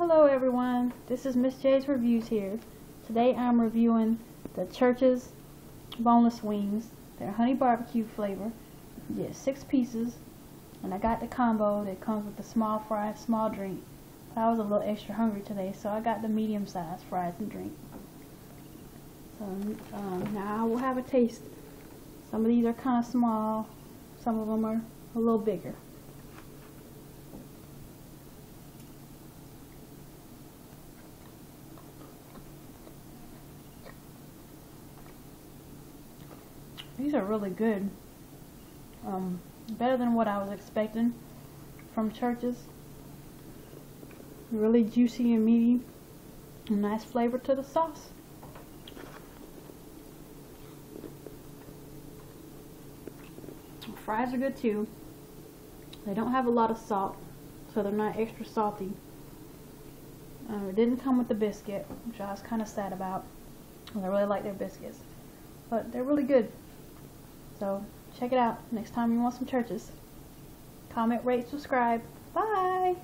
Hello everyone, this is Miss J's Reviews here. Today I'm reviewing the Church's boneless wings. They're honey barbecue flavor. Get six pieces, and I got the combo that comes with the small fries, small drink. But I was a little extra hungry today, so I got the medium sized fries and drink. So um, now I will have a taste. Some of these are kind of small, some of them are a little bigger. These are really good. Um, better than what I was expecting from Church's. Really juicy and meaty. A nice flavor to the sauce. Fries are good too. They don't have a lot of salt, so they're not extra salty. Uh, it didn't come with the biscuit, which I was kind of sad about. I really like their biscuits. But they're really good. So check it out next time you want some Church's. Comment, rate, subscribe. Bye!